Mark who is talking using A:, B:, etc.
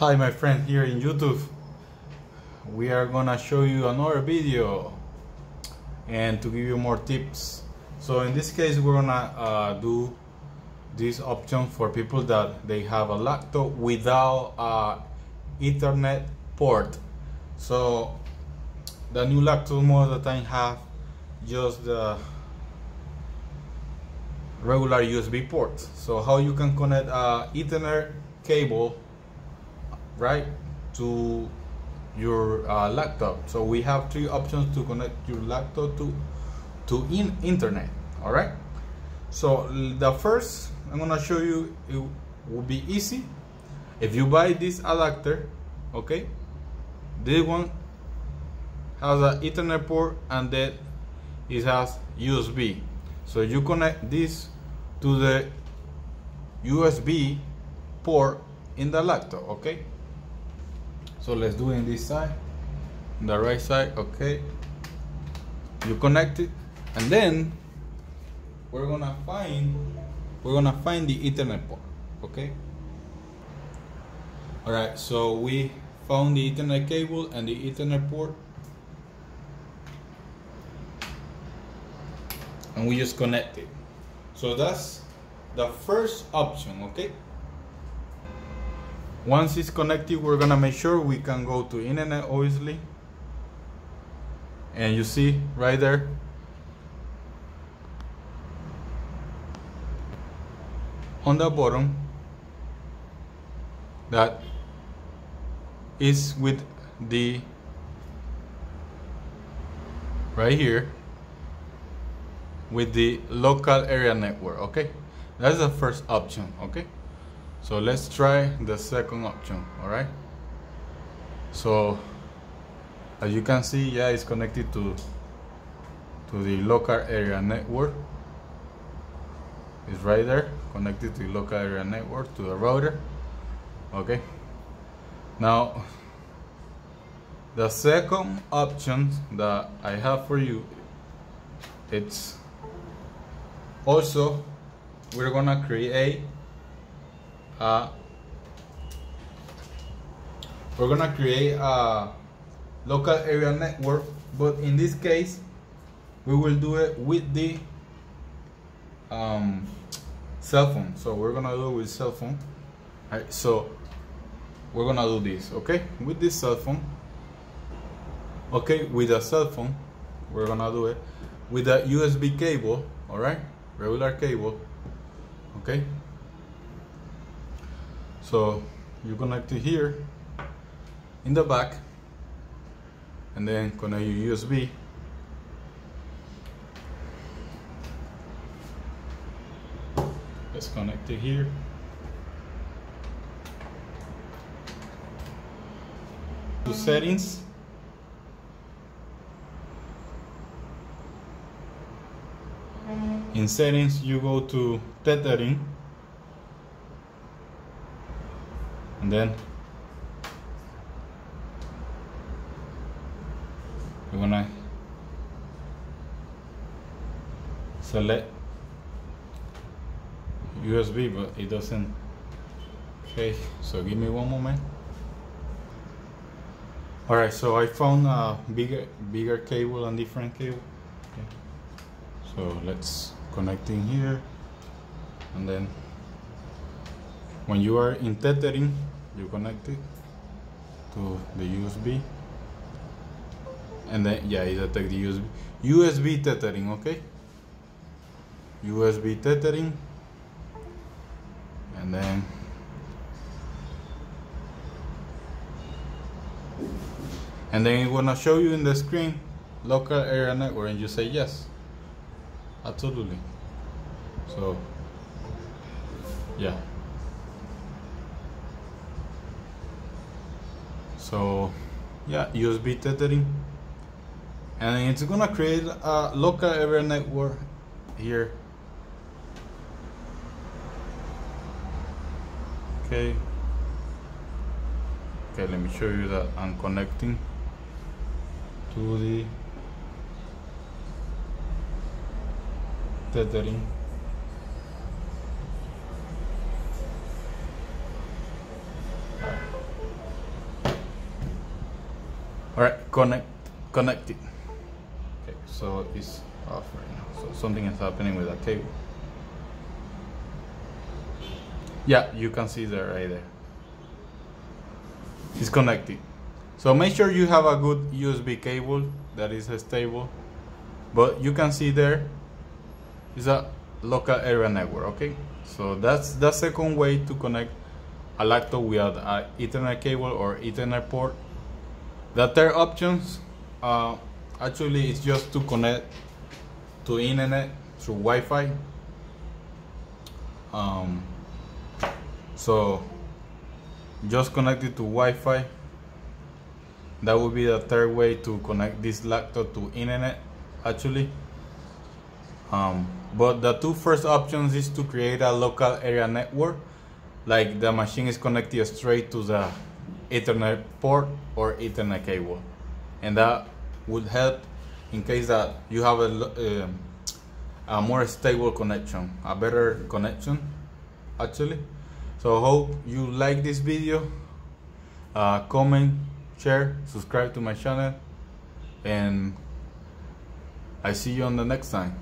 A: Hi my friend here in YouTube. We are gonna show you another video and to give you more tips. So in this case we're gonna uh, do this option for people that they have a laptop without a Ethernet port. So the new laptop most of the time have just the regular USB port. So how you can connect a Ethernet cable right to your uh, laptop. So we have three options to connect your laptop to to in internet. All right. So the first I'm gonna show you it will be easy if you buy this adapter. Okay, this one has an Ethernet port and then it has USB. So you connect this to the USB port in the laptop. Okay. So let's do it in this side, the right side. Okay. You connect it, and then we're gonna find we're gonna find the Ethernet port. Okay. All right. So we found the Ethernet cable and the Ethernet port. and we just connect it. So that's the first option, okay? Once it's connected, we're gonna make sure we can go to internet, obviously. And you see right there, on the bottom, that is with the right here with the local area network okay? That's the first option okay so let's try the second option all right? So as you can see yeah it's connected to to the local area network. It's right there connected to the local area network to the router okay? Now the second option that I have for you it's also we're gonna create a we're gonna create a local area network but in this case we will do it with the um, cell phone. So we're gonna do it with cell phone. All right so we're gonna do this okay? With this cell phone. Okay with a cell phone we're gonna do it with a USB cable all right regular cable okay so you connect it here in the back and then connect your USB let's connect it here. To settings. In settings you go to tethering and then you're gonna select USB but it doesn't okay so give me one moment. Alright so I found a bigger bigger cable and different cable. Okay. so let's connecting here. And then when you are in tethering you connect it to the USB and then yeah it detect the USB USB tethering okay? USB tethering. And then and then it gonna show you in the screen local area network and you say yes. Absolutely. So yeah so yeah USB tethering. And it's gonna create a local area network here. Okay. Okay let me show you that I'm connecting to the tethering all right connect connect it. Okay so it's off right now. So something is happening with that cable yeah you can see there right there. It's connected. So make sure you have a good USB cable that is stable but you can see there is a local area network okay? So that's the second way to connect a laptop with an ethernet cable or ethernet port the third options uh, actually is just to connect to internet through Wi-Fi. Um, so just connect it to Wi-Fi that would be the third way to connect this laptop to internet actually. Um, but the two first options is to create a local area network like the machine is connected straight to the ethernet port or ethernet cable. And that would help in case that you have a, uh, a more stable connection a better connection actually. So I hope you like this video. Uh, comment share subscribe to my channel and I see you on the next time